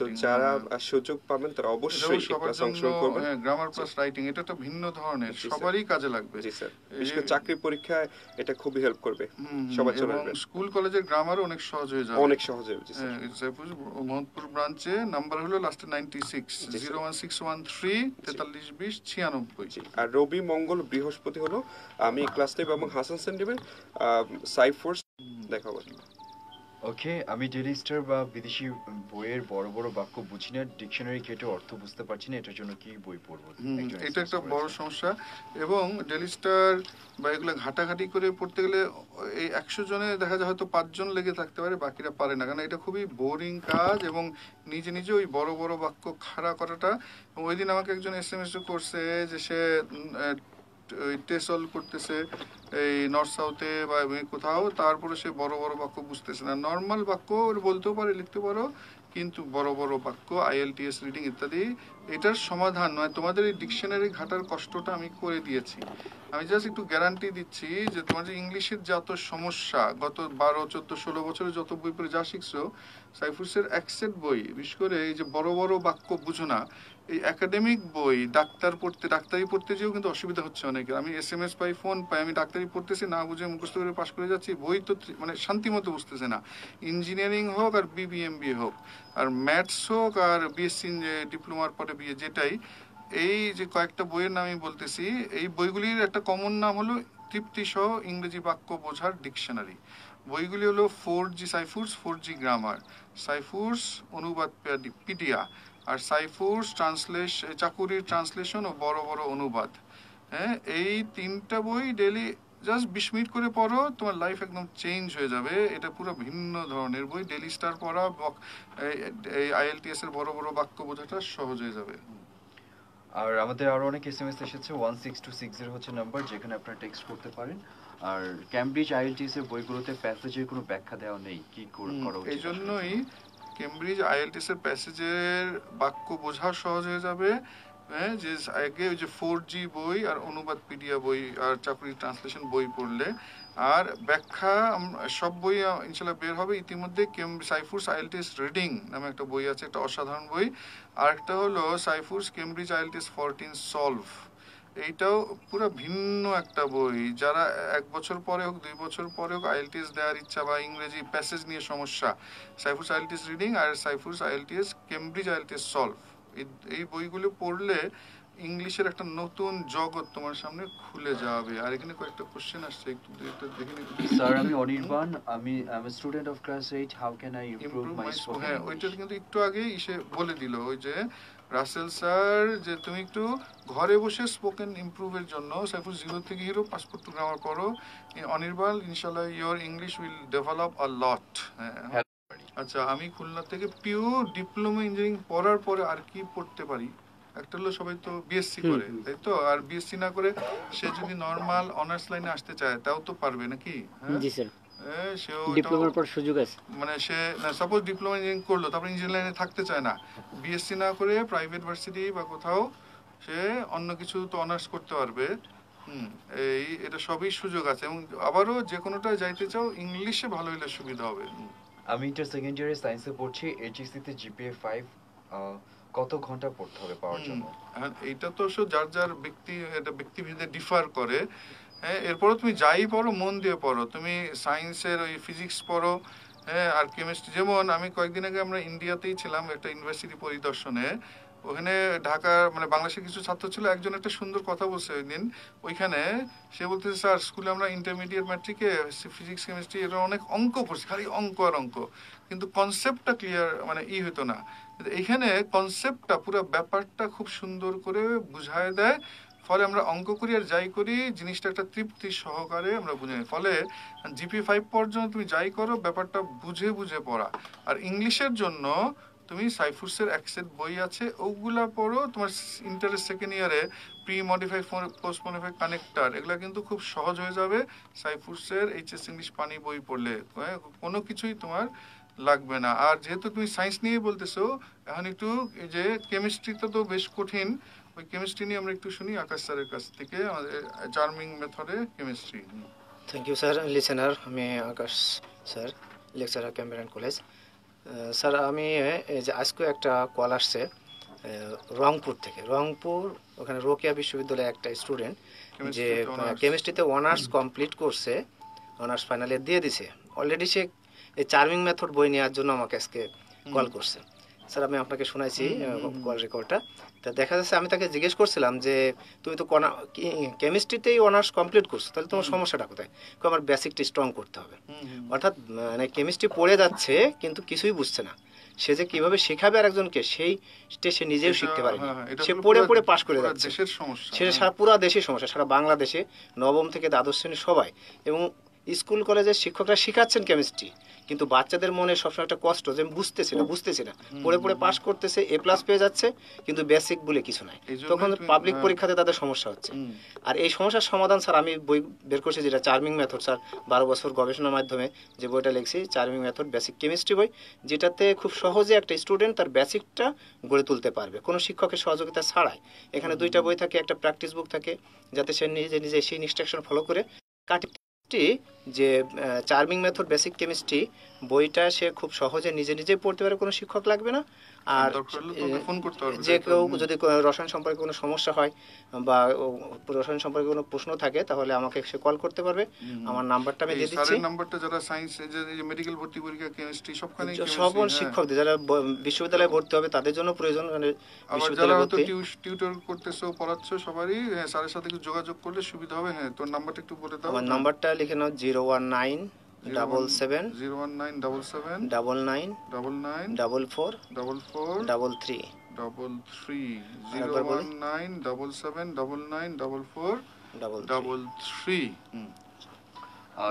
Speaker 3: তো যারা সুযোগ পাবেন তারা অবশ্যই
Speaker 1: সবার
Speaker 3: ক্লাসে অংশগ্রহণ করবেন।
Speaker 1: গ্রামার প্লাস রাইটিং এটা তো ভিন্ন ধরনের সবারই কাজে লাগবে।
Speaker 3: জি স্যার। বিশেষ করে চাকরি পরীক্ষায় এটা খুবই হেল্প করবে। সবার জন্য আসবে।
Speaker 1: স্কুল কলেজের গ্রামারও অনেক সহজ হয়ে যাবে।
Speaker 3: অনেক সহজে জি স্যার।
Speaker 1: হ্যাঁ, জয়পুর মোহাম্মদপুর ব্রাঞ্চে নাম্বার হলো লাস্টে নাইনটি সিক্স
Speaker 3: জি, sir.
Speaker 1: Zero one six one three তেতাল্লিশ বিশ ছিয়ানব্বই।
Speaker 3: জি আর রবি মঙ্গল বৃহস্পতি হলো আমি ক্লাস নেব এবং হাসান সেন নেবেন সাইফোর্স দেখাবো
Speaker 2: ওকে আমি ডেলি স্টার বা বিদেশি বইয়ের বড় বড় বাক্য বুঝি না ডিকশনারি ঘেটে অর্থ বুঝতে পারছি না এটার জন্য কি বই পড়ব?
Speaker 1: এটা একটা বড় সমস্যা। এবং ডেলি স্টার বা এগুলো ঘাটাঘাটি করে পড়তে গেলে এই একশো জনে দেখা যায় হয়তো পাঁচজন লেগে থাকতে পারে বাকিরা পারে না। কারণ এটা খুবই বোরিং কাজ এবং নিজে নিজে ওই বড় বড় বাক্য খাড়া করাটা। ওই দিন আমাকে একজন এস এম এস করছে যে সে টেসল করতেছে, এই নর্থ সাউথে বা কোথাও, তারপরে সে বড় বড় বাক্য বুঝতেছে না। নর্মাল বাক্য বলতেও পারে লিখতে পারো, কিন্তু বড় বড় বাক্য আইএলটিএস রিডিং ইত্যাদি এটার সমাধান নয়, তোমাদের এই ডিকশনারি ঘাটার কষ্টটা আমি করে দিয়েছি। আমি জাস্ট একটু গ্যারান্টি দিচ্ছি যে তোমার যে ইংলিশের যত সমস্যা, গত বারো, চোদ্দ, ষোলো বছরে যত বই পড়ে যা শিখছো, সাইফুসের একসেট বই, বিশেষ করে এই যে বড় বড় বাক্য বুঝো না, এই একাডেমিক বই, ডাক্তার পড়তে, ডাক্তারি পড়তে যেও কিন্তু অসুবিধা হচ্ছে অনেকের। আমি এস এম এস পাই ফোন পাই, আমি ডাক্তারি পড়তেছি, না বুঝে মুখস্থ করে পাশ করে যাচ্ছি, বই তো মানে শান্তি মতো বুঝতেছে না। ইঞ্জিনিয়ারিং হোক আর বিবিএমবি হোক। আর ম্যাথস হোক আর বিএসসি ডিপ্লোমার পরে বিয়ে যেটাই, এই যে কয়েকটা বইয়ের নাম আমি বলতেছি, এই বইগুলির একটা কমন নাম হলো তৃপ্তি সহ ইংরেজি বাক্য বোঝার ডিকশনারি বইগুলি হলো four G Saifurs four G grammar. Saifurs, অনুবাদ পিডিয়া আর সাইফুর্স ট্রান্সলেশ, চাকুরির ট্রান্সলেশন ও বড় বড় অনুবাদ। হ্যাঁ এই তিনটা বই ডেলি জাস্ট বিশ মিনিট করে পড়ো তোমার লাইফ একদম চেঞ্জ হয়ে যাবে। এটা পুরো ভিন্ন ধরনের বই। ডেলি স্টার পড়া এই- আইএলটিএস এর বড় বড় বাক্য বোঝাটা সহজ হয়ে যাবে।
Speaker 2: আর আমাদের আরও অনেক এস এম এস এসেছে one six two six zero হচ্ছে নাম্বার যেখানে আপনারা টেক্সট করতে পারেন। আর ক্যামব্রিজ আইএলটিএস এর বইগুলোতে প্যাসেজের কোনো ব্যাখ্যা দেওয়া নেই। কি কর- উচিত
Speaker 1: এই জন্যই কেমব্রিজ আইএলটিএস এর প্যাসেজের বাক্য বোঝা সহজ হয়ে যাবে। হ্যাঁ যে আগে ওই যে ফোর জি বই আর অনুবাদ পিডিয়া বই আর চাকরি ট্রান্সলেশন বই পড়লে। আর ব্যাখ্যা সব বই ইনশাল্লাহ বের হবে। ইতিমধ্যে সাইফুর্স আইএলটিএস রিডিং নামে একটা বই আছে, একটা অসাধারণ বই। আর একটা হলো Saifurs Cambridge IELTS fourteen solve এইটাও পুরো ভিন্ন একটা বই। যারা এক বছর পরে হোক, দুই বছর পরে হোক, আইএলটিএস দেওয়ার ইচ্ছা বা ইংরেজি প্যাসেজ নিয়ে সমস্যা সাইফুস আইএলটিএস রিডিং আর Saifurs IELTS Cambridge IELTS solve এই বইগুলো পড়লে ইংলিশের একটা নতুন জগৎ তোমার সামনে খুলে যাবে। আর এখানে কয়েকটা কোশ্চেন আসছে একটু একটু দেখে নিই।
Speaker 2: স্যার আমি অনির্বাণ আমি I student of class eight how can I improve my spoken
Speaker 1: হ্যাঁ ওইটা কিন্তু একটু আগে ইসে বলে দিল ওই যে রাসেল স্যার যে তুমি একটু ঘরে বসে স্পোকেন ইমপ্রুভের জন্য সাইফুল জিরো থেকে হিরো পাসপোর্ট গ্রামার করো। অনির্বাণ ইনশাল্লাহ your English will develop a lot
Speaker 2: হ্যাঁ।
Speaker 1: আচ্ছা আমি খুলনা থেকে পিওর ডিপ্লোমা ইঞ্জিনিয়ারিং পড়ার পরে আর কি পড়তে পারি? একটা হলো সবাই তো বিএসসি করে তাই তো? আর বিএসসি না করে সে যদি নর্মাল অনার্স লাইনে আসতে চায় তাও তো পারবে নাকি? হ্যাঁ?
Speaker 4: জি স্যার। ডিপ্লোমার পর সুযোগ আছে।
Speaker 1: মানে সে সাপোজ ডিপ্লোমা ইঞ্জিনিয়ারিং করল তারপর ইঞ্জিনিয়ারিং লাইনে থাকতে চায় না। বিএসসি না করে প্রাইভেট ভার্সিটি বা কোথাও সে অন্য কিছু তো অনার্স করতে পারবে। হুম এই এটা সবই সুযোগ আছে। এবং আবারও যে কোনোটা যাইতে চাও ইংলিশে ভালো হলে সুবিধা হবে।
Speaker 2: আমি ইন্টার সেকেন্ড ইয়ারে সায়েন্সে পড়ছি এইচএসসি তে জিপিএ ফাইভ কত ঘণ্টা পড়তে হবে পাওয়ার জন্য?
Speaker 1: আর এটা তো সব যার যার ব্যক্তি এটা ব্যক্তিভেদে ডিফার করে। হ্যাঁ এরপরও তুমি যাই পড়ো মন দিয়ে পড়ো। তুমি সায়েন্সের ওই ফিজিক্স পড়ো হ্যাঁ আর কেমিস্ট্রি যেমন আমি কয়েকদিন আগে আমরা ইন্ডিয়াতেই ছিলাম একটা ইউনিভার্সিটি পরিদর্শনে। ওখানে ঢাকা মানে বাংলাদেশের কিছু ছাত্র ছিল, একজন একটা সুন্দর কথা বলছে ওই দিন। ওইখানে সে বলতেছে, স্যার, স্কুলে আমরা ইন্টারমিডিয়েট ম্যাট্রিকে ফিজিক্স কেমিস্ট্রি এটা অনেক অঙ্ক পড়ছি, খালি অঙ্ক আর অঙ্ক। কিন্তু কনসেপ্টটা ক্লিয়ার মানে ই হতো না। এইখানে কনসেপ্টটা পুরো ব্যাপারটা খুব সুন্দর করে বুঝায় দেয়। ফলে আমরা অঙ্ক করি আর যাই করি, জিনিসটা একটা তৃপ্তি সহকারে আমরা বুঝে নিই। ফলে জিপি ফাইভ পর্যন্ত তুমি যাই করো, ব্যাপারটা বুঝে বুঝে পড়া। আর ইংলিশের জন্য তুমি সাইফুসের অ্যাক্সেট বই আছে ওগুলা পড়ো। তোমার ইন্টারের সেকেন্ড ইয়ারে pre modify post modify connector এগুলা কিন্তু খুব সহজ হয়ে যাবে। সাইফুসের এইচএস ইংলিশ পানি বই পড়লে হ্যাঁ, কোনো কিছুই তোমার লাগবে না। আর যেহেতু তুমি সায়েন্স নিয়ে বলতেছো এখন একটু যে কেমিস্ট্রিটা তো বেশ কঠিন ওই কেমিস্ট্রি নিয়ে আমরা একটু শুনি আকাশ স্যারের কাছ থেকে আমাদের চার্মিং মেথডে chemistry
Speaker 5: thank you sir listener আমি Akash sir lecturer Cambrian college sir আমি এই যে আজকে একটা কল আসছে রংপুর থেকে। রংপুর ওখানে রোকিয়া বিশ্ববিদ্যালয়ে একটা স্টুডেন্ট যে কেমিস্ট্রিতে অনার্স কমপ্লিট করছে অনার্স ফাইনালে দিয়ে দিছে। অলরেডি সে এই চার্মিং মেথড বই নেওয়ার জন্য আমাকে আজকে কল করছে। স্যার আমি আপনাকে শোনাইছি কল রেকর্ডটা তা দেখা যাচ্ছে আমি তাকে জিজ্ঞেস করছিলাম যে তুমি তো কেমিস্ট্রিতেই অনার্স কমপ্লিট করছ তাহলে তোমার সমস্যাটা কোথায়? আমার বেসিকটা স্ট্রং করতে হবে। অর্থাৎ মানে কেমিস্ট্রি পড়ে যাচ্ছে কিন্তু কিছুই বুঝছে না। সে যে কীভাবে শেখাবে আর একজনকে সেই সে নিজেও শিখতে পারেনি।
Speaker 1: হ্যাঁ,
Speaker 5: সে পড়ে পড়ে পাশ করে যাচ্ছে। সেটা
Speaker 1: হ্যাঁ।
Speaker 5: সারা পুরা দেশের সমস্যা সারা বাংলাদেশে নবম থেকে দ্বাদশ শ্রেণির সবাই। এবং স্কুল কলেজের শিক্ষকরা শেখাচ্ছেন কেমিস্ট্রি কিন্তু বাচ্চাদের মনে সবসময় একটা কষ্ট যে বুঝতেছি না বুঝতেছি না। পড়ে পড়ে পাশ করতেছে এ প্লাস পেয়ে যাচ্ছে কিন্তু বেসিক বলে কিছু নাই। তখন পাবলিক। পরীক্ষাতে তাদের সমস্যা হচ্ছে। আর এই সমস্যার সমাধান স্যার আমি বই বের করছি যেটা চার্মিং মেথড স্যার বারো বছর গবেষণার মাধ্যমে যে বইটা লিখছি চার্মিং মেথড বেসিক কেমিস্ট্রি বই যেটাতে খুব সহজে একটা স্টুডেন্ট তার বেসিকটা গড়ে তুলতে পারবে। কোনো শিক্ষকের সহযোগিতা ছাড়াই। এখানে দুইটা বই থাকে একটা প্র্যাকটিস বুক থাকে যাতে সে নিজে নিজে সেই ইনস্ট্রাকশন ফলো করে কাটি যে চার্মিং মেথড বেসিক কেমিস্ট্রি বইটা সে খুব সহজে নিজে নিজেই পড়তে পারে, কোনো শিক্ষক লাগবে না। আর যে কেউ যদি রসায়ন সম্পর্কে কোনো সমস্যা হয় বা রসায়ন সম্পর্কে কোনো প্রশ্ন থাকে তাহলে আমাকে সে কল করতে পারবে। আমার নাম্বারটা আমি দিয়ে দিচ্ছি।
Speaker 1: নাম্বারটা যারা সায়েন্স যে মেডিকেল ভর্তি পরীক্ষা কেমিস্ট্রি সবখানে
Speaker 5: সকল শিক্ষকদের যারা বিশ্ববিদ্যালয়ে ভর্তি হবে তাদের জন্য প্রয়োজন মানে বিশ্ববিদ্যালয়ে ভর্তি।
Speaker 1: টিউটর করতেছো পড়াচ্ছো সবারই হ্যাঁ স্যারের সাথে যোগাযোগ করলে সুবিধা হবে হ্যাঁ তোর নাম্বারটা একটু বলে দাও।
Speaker 5: আমার নাম্বারটা লিখে নাও zero one nine double seven
Speaker 1: zero one nine double seven
Speaker 5: double nine
Speaker 1: double nine
Speaker 5: double four
Speaker 1: double four
Speaker 5: double three
Speaker 1: double three zero one nine double seven double nine double four
Speaker 5: double
Speaker 1: double three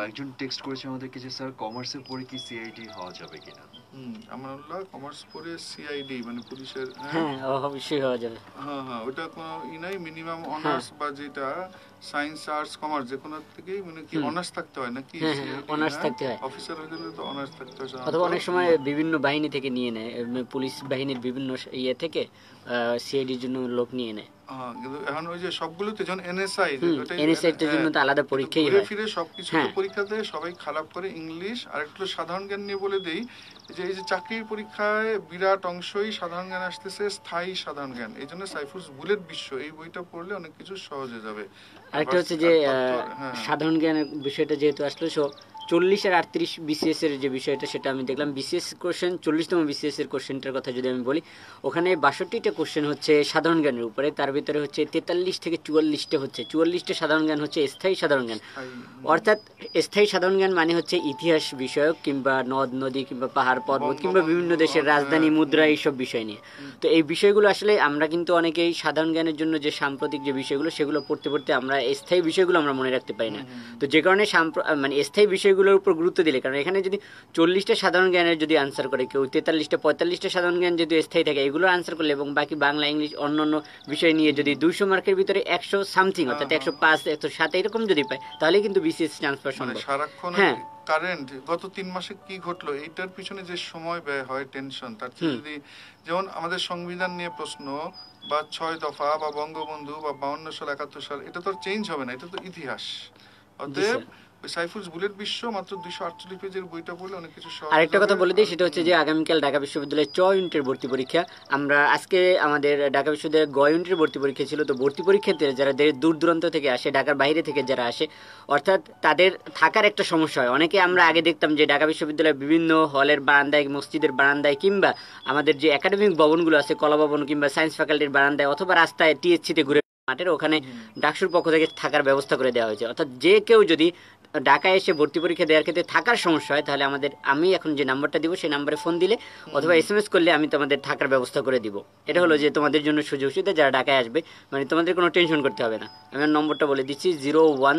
Speaker 2: একজন text করেছে আমাদেরকে যে sir কমার্সে পড়ে কি CID হওয়া যাবে কিনা?
Speaker 1: হুম। আমানুল্লাহ কমার্স পড়ে সিআইডি মানে পুলিশের হ্যাঁ?
Speaker 4: হ্যাঁ অবশ্যই হওয়া যাবে।
Speaker 1: হ্যাঁ হ্যাঁ ওটা কোনো ই নাই মিনিমাম অনার্স বা যেটা সায়েন্স আর্টস কমার্স যে কোনো থেকেই মানে কি অনার্স থাকতে হয় নাকি?
Speaker 4: হ্যাঁ, হ্যাঁ, থাকতে হয়।
Speaker 1: অফিসার গেলে তো অনার্স থাকতে হয়
Speaker 4: অথবা অনেক সময় বিভিন্ন বাহিনী থেকে নিয়ে নেয় পুলিশ বাহিনীর বিভিন্ন ইয়ে থেকে সিআইডির জন্য লোক নিয়ে নেয়।
Speaker 1: হ্যাঁ, কিন্তু এখন ওই যে সবগুলোতে যেমন এনএসআই
Speaker 4: হুম, এর জন্য তো আলাদা পরীক্ষাই হয়।
Speaker 1: ফিরে সবকিছু। পরীক্ষা দেয় সবাই খারাপ করে ইংলিশ আর একটু সাধারণ জ্ঞান নিয়ে বলে দেই যে এই যে চাকরির পরীক্ষায় বিরাট অংশই সাধারণ জ্ঞান আসতেছে স্থায়ী সাধারণ জ্ঞান। এই জন্য সাইফুস বুলেট বিশ্ব এই বইটা পড়লে অনেক কিছু সহজ হয়ে যাবে।
Speaker 4: আরেকটা হচ্ছে যে আহ,
Speaker 1: হ্যাঁ।
Speaker 4: সাধারণ জ্ঞানের বিষয়টা যেহেতু আসলো সো চল্লিশ আর আটত্রিশ বিসিএস এর যে বিষয়টা সেটা আমি দেখলাম। বিসিএস কোশ্চেন চল্লিশতম বিসিএস এর কোশ্চেনটার কথা যদি আমি বলি ওখানে বাষট্টিটা কোশ্চেন হচ্ছে সাধারণ জ্ঞানের উপরে তার ভিতরে হচ্ছে তেতাল্লিশ থেকে চুয়াল্লিশটা হচ্ছে। চুয়াল্লিশটা সাধারণ জ্ঞান হচ্ছে স্থায়ী সাধারণ জ্ঞান। অর্থাৎ স্থায়ী সাধারণ জ্ঞান মানে হচ্ছে ইতিহাস বিষয়ক কিংবা নদ নদী কিংবা পাহাড় পর্বত কিংবা বিভিন্ন দেশের রাজধানী মুদ্রা এইসব বিষয় নিয়ে। তো এই বিষয়গুলো আসলে আমরা কিন্তু অনেকেই সাধারণ জ্ঞানের জন্য যে সাম্প্রতিক যে বিষয়গুলো সেগুলো পড়তে পড়তে আমরা স্থায়ী বিষয়গুলো আমরা মনে রাখতে পারি না। তো যে কারণে মানে স্থায়ী বিষয়গুলোর উপর গুরুত্ব দিলে কারণ এখানে যদি চল্লিশটা সাধারণ জ্ঞানের যদি আনসার করে কেউ তেতাল্লিশটা পঁয়তাল্লিশটা সাধারণ জ্ঞান যদি স্থায়ী থাকে এগুলো আনসার করলে এবং বাকি বাংলা ইংলিশ অন্য অন্য বিষয় নিয়ে যদি দুইশো মার্কের ভিতরে একশো সামথিং অর্থাৎ একশো পাঁচ একশো সাত এরকম যদি পায় তাহলে কিন্তু বিসিএস ট্রান্সফার
Speaker 1: মানে
Speaker 4: সম্ভব। হ্যাঁ।
Speaker 1: কারেন্ট গত তিন মাসে কি ঘটলো এইটার পিছনে যে সময় ব্যয় হয় টেনশন তার চেয়ে যদি যেমন আমাদের সংবিধান নিয়ে প্রশ্ন বা ছয় দফা বা বঙ্গবন্ধু বা বাউন্ন সাল একাত্তর সাল এটা তো চেঞ্জ হবে না এটা তো ইতিহাস। অতএব সাইফুলস বুলেট বিশ্ব মাত্র দুইশো আটচল্লিশ পেজের বইটা পড়লে অনেক কিছু
Speaker 4: আরেকটা কথা বলে দিই সেটা হচ্ছে যে আগামীকাল ঢাকা বিশ্ববিদ্যালয়ের চ ইউনিটের ভর্তি পরীক্ষা। আমরা আজকে আমাদের ঢাকা বিশ্ববিদ্যালয়ের গ ইউনিটের ভর্তি পরীক্ষা ছিল তো ভর্তি পরীক্ষাতে যারা দূর দূরান্ত থেকে আসে ঢাকার বাইরে থেকে যারা আসে অর্থাৎ তাদের থাকার একটা সমস্যা হয়। অনেকে আমরা আগে দেখতাম যে ঢাকা বিশ্ববিদ্যালয়ের বিভিন্ন হলের বারান্দায় মসজিদের বারান্দায় কিংবা আমাদের যে একাডেমিক ভবনগুলো আছে কলা ভবন কিংবা সায়েন্স ফ্যাকাল্টির বারান্দায় অথবা রাস্তায় টিএসসিতে ঘুরে মাঠের ওখানে ডাকসুর পক্ষ থেকে থাকার ব্যবস্থা করে দেওয়া হয়েছে। অর্থাৎ যে কেউ যদি ঢাকায় এসে ভর্তি পরীক্ষা দেওয়ার ক্ষেত্রে থাকার সমস্যা হয় তাহলে আমাদের আমি এখন যে নাম্বারটা দিব সেই নাম্বারে ফোন দিলে অথবা এস এম এস করলে আমি তোমাদের থাকার ব্যবস্থা করে দিব। এটা হলো যে তোমাদের জন্য সুযোগ সুবিধা যারা ঢাকায় আসবে মানে তোমাদের কোনো টেনশন করতে হবে না। আমি আমার নম্বরটা বলে দিচ্ছি zero one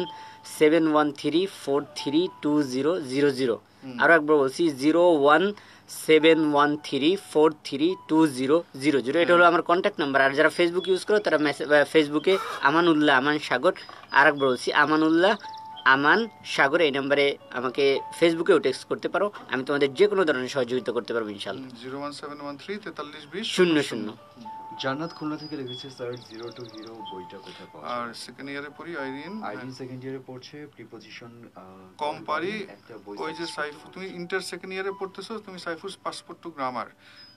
Speaker 4: seven one three four three two zero zero zero আরও একবার বলছি zero one seven one three four three two zero zero zero এটা হলো আমার কন্ট্যাক্ট নাম্বার আর যারা ফেসবুক ইউজ করো তারা মেসেজ ফেসবুকে আমানুল্লাহ আমান সাগর। আর একবার বলছি আমানুল্লাহ আমান সাগর এই নাম্বারে আমাকে ফেসবুকেও টেক্সট করতে পারো। আমি তোমাদের যে কোনো ধরনের সহযোগিতা করতে পারব ইনশাল্লাহ
Speaker 1: zero one seven one three তেতাল্লিশ বিশ
Speaker 4: শূন্য শূন্য।
Speaker 2: জান্নাত খুলনা থেকে লিখেছে স্যার জিরো টু হিরো বইটা কোথায় পাওয়া
Speaker 1: আর সেকেন্ড ইয়ারে পড়ি আইরিন।
Speaker 2: আইডিন সেকেন্ড ইয়ারে পড়ছে প্রিপোজিশন
Speaker 1: কম পারি। ওই যে সাইফ তুমি ইন্টার সেকেন্ড ইয়ারে পড়তেছো তুমি সাইফুস পাসপোর্ট টু গ্রামার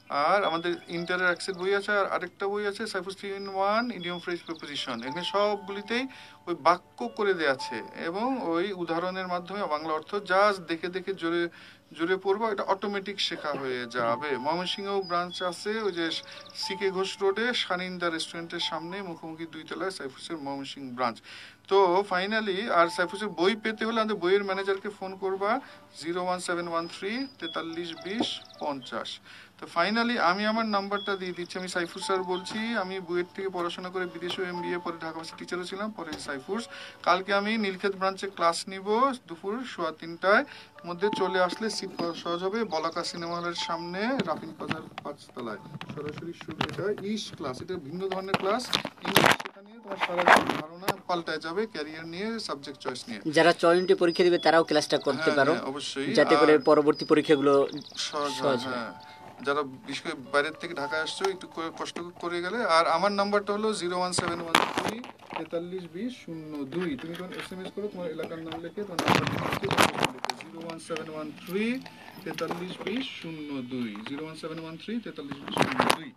Speaker 1: আর আমাদের ইন্টারের অ্যাক্সেট বই আছে আর আরেকটা বই আছে Saifurs three in one idiom phrase preposition এখানে সবগুলিতেই ওই বাক্য করে দেওয়া আছে এবং ওই উদাহরণের মাধ্যমে বাংলা অর্থ জাস্ট দেখে দেখে জোরে জোরে পড়ব, এটা অটোমেটিক শেখা হয়ে যাবে। ময়মনসিংহ ব্রাঞ্চ আছে, ওই যে সিকে ঘোষ রোডে সানিন্দা রেস্টুরেন্টের সামনে, মুখোমুখি দুই তলায় সাইফুসের ময়মনসিংহ ব্রাঞ্চ তো ফাইনালি আর সাইফুসের বই পেতে হলে আমাদের বইয়ের ম্যানেজারকে ফোন করবা zero one seven one three তেতাল্লিশ বিশ পঞ্চাশ। তো ফাইনালি আমি আমার নাম্বারটা দিয়ে দিচ্ছি, আমি সাইফুস স্যার বলছি, আমি বুয়েট থেকে পড়াশোনা করে বিদেশে এম বি এ পরে ঢাকা টিচারও ছিলাম, পরে সাইফুস কালকে আমি নীলক্ষেত ব্রাঞ্চে ক্লাস নিব, দুপুর সোয়া তিনটায়। মধ্যে চলে আসলে সিট পাওয়া সহজ হবে। বলাকা সিনেমা হলের সামনে রাফিন বাজার পাঁচতলায়। সরাসরি শুরু এটা ইস ক্লাস এটা ভিন্ন ধরনের ক্লাস। নিয়ে তোমার সারা ধারণা পাল্টায় যাবে ক্যারিয়ার নিয়ে সাবজেক্ট চয়েস নিয়ে।
Speaker 4: যারা চয়নটি পরীক্ষা দিবে তারাও ক্লাসটা করতে
Speaker 1: হ্যাঁ,
Speaker 4: পারো।
Speaker 1: হ্যাঁ, অবশ্যই।
Speaker 4: যাতে করে পরবর্তী পরীক্ষাগুলো
Speaker 1: সহজ হয়,
Speaker 4: সহজ হ্যাঁ।
Speaker 1: যারা বিশেষ বাইরের থেকে ঢাকায় আসছো, একটু কষ্ট করে গেলে। আর আমার নাম্বারটা হলো zero one seven one three তেতাল্লিশ বিশ শূন্য দুই। তুমি যখন এস এম এস করো, তোমার এলাকার নাম লিখে তোমার number zero one seven one three তেতাল্লিশ বিশ শূন্য দুই। Zero one seven one three তেতাল্লিশ বিশ শূন্য দুই।